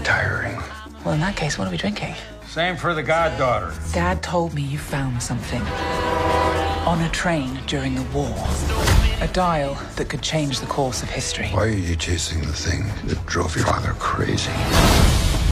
retiring. Well, in that case, what are we drinking? Same for the goddaughter. Dad told me you found something on a train during the war. A dial that could change the course of history. Why are you chasing the thing that drove your father crazy?